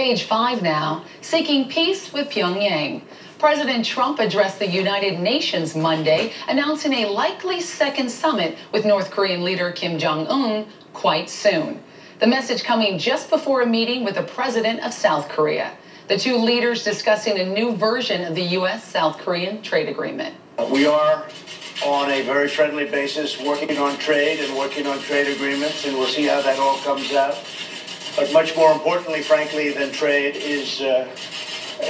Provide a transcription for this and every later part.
Page 5 now, seeking peace with Pyongyang. President Trump addressed the United Nations Monday, announcing a likely second summit with North Korean leader Kim Jong un quite soon. The message coming just before a meeting with the president of South Korea. The two leaders discussing a new version of the U.S. South Korean trade agreement. We are on a very friendly basis working on trade and working on trade agreements, and we'll see how that all comes out. But much more importantly, frankly, than trade is uh,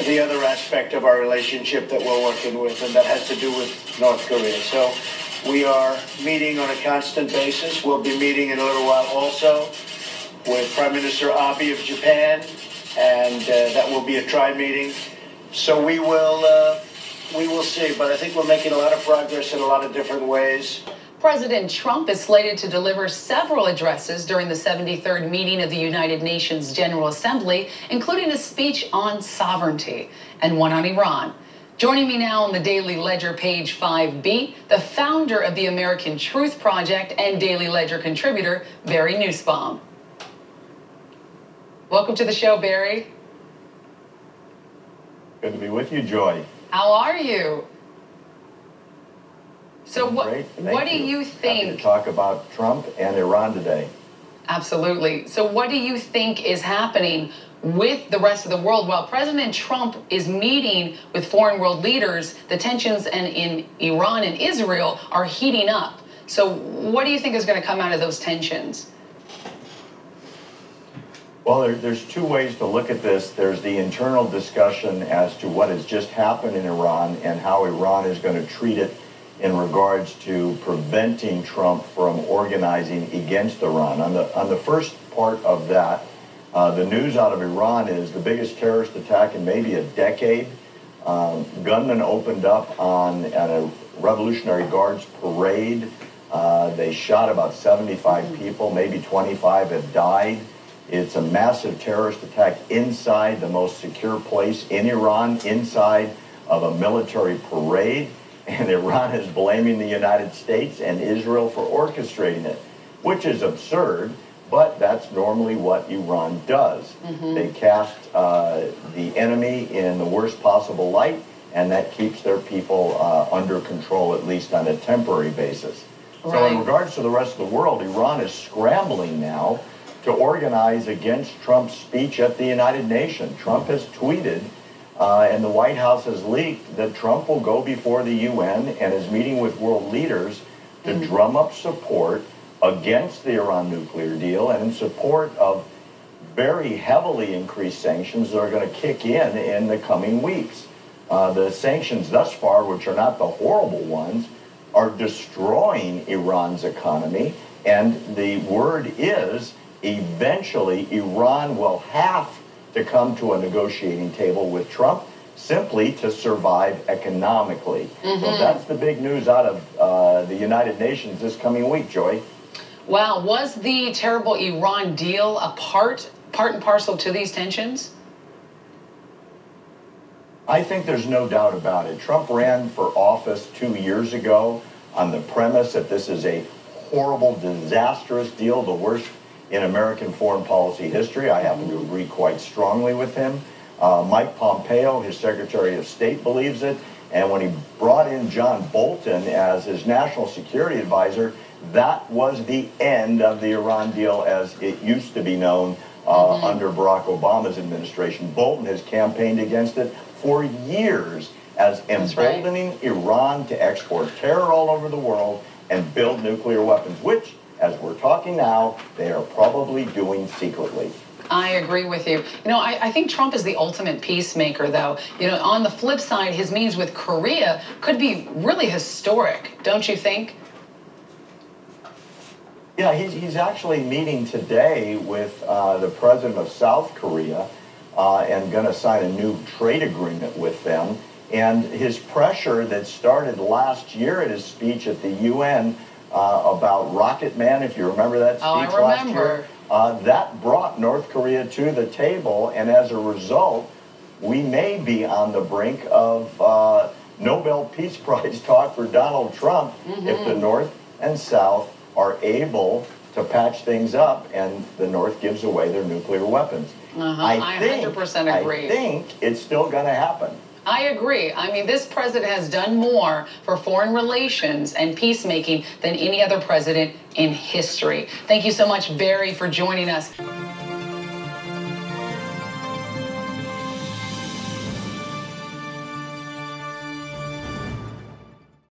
the other aspect of our relationship that we're working with, and that has to do with North Korea. So we are meeting on a constant basis. We'll be meeting in a little while also with Prime Minister Abe of Japan, and uh, that will be a tri meeting. So we will. Uh, we will see, but I think we're making a lot of progress in a lot of different ways. President Trump is slated to deliver several addresses during the 73rd meeting of the United Nations General Assembly, including a speech on sovereignty and one on Iran. Joining me now on the Daily Ledger page 5B, the founder of the American Truth Project and Daily Ledger contributor, Barry Nussbaum. Welcome to the show, Barry. Good to be with you, Joy. How are you? So what what do you. you Happy think to talk about Trump and Iran today. Absolutely. So, what do you think is happening with the rest of the world? While President Trump is meeting with foreign world leaders, the tensions and in Iran and Israel are heating up. So, what do you think is going to come out of those tensions? Well, there, there's two ways to look at this. There's the internal discussion as to what has just happened in Iran and how Iran is going to treat it in regards to preventing Trump from organizing against Iran. On the, on the first part of that, uh, the news out of Iran is the biggest terrorist attack in maybe a decade. Um, gunmen opened up on at a Revolutionary Guards parade. Uh, they shot about 75 people, maybe 25 have died. It's a massive terrorist attack inside the most secure place in Iran, inside of a military parade and Iran is blaming the United States and Israel for orchestrating it, which is absurd, but that's normally what Iran does. Mm-hmm. They cast uh, the enemy in the worst possible light, and that keeps their people uh, under control, at least on a temporary basis. Right. So, in regards to the rest of the world, Iran is scrambling now to organize against Trump's speech at the United Nations. Trump has tweeted uh, and the White House has leaked that Trump will go before the UN and is meeting with world leaders to mm-hmm. drum up support against the Iran nuclear deal and in support of very heavily increased sanctions that are going to kick in in the coming weeks. Uh, the sanctions thus far, which are not the horrible ones, are destroying Iran's economy. And the word is eventually Iran will have to come to a negotiating table with Trump simply to survive economically. Mm-hmm. So that's the big news out of uh, the United Nations this coming week, Joy. Wow, was the terrible Iran deal a part, part and parcel to these tensions? I think there's no doubt about it. Trump ran for office two years ago on the premise that this is a horrible, disastrous deal, the worst in American foreign policy history. I happen to agree quite strongly with him. Uh, Mike Pompeo, his Secretary of State, believes it. And when he brought in John Bolton as his national security advisor, that was the end of the Iran deal as it used to be known uh, mm-hmm. under Barack Obama's administration. Bolton has campaigned against it for years as emboldening right. Iran to export terror all over the world and build nuclear weapons, which as we're talking now, they are probably doing secretly. I agree with you. You know, I, I, think Trump is the ultimate peacemaker, though. You know, on the flip side, his meetings with Korea could be really historic, don't you think? Yeah, he's, he's actually meeting today with uh, the president of South Korea uh, and going to sign a new trade agreement with them. And his pressure that started last year at his speech at the UN uh, about Rocket Man, if you remember that oh, speech last year. Uh, that brought North Korea to the table, and as a result, we may be on the brink of uh, Nobel Peace Prize talk for Donald Trump mm-hmm. if the North and South are able to patch things up, and the North gives away their nuclear weapons. Uh-huh. I 100% agree. I think it's still going to happen. I agree. I mean, this president has done more for foreign relations and peacemaking than any other president in history. Thank you so much, Barry, for joining us.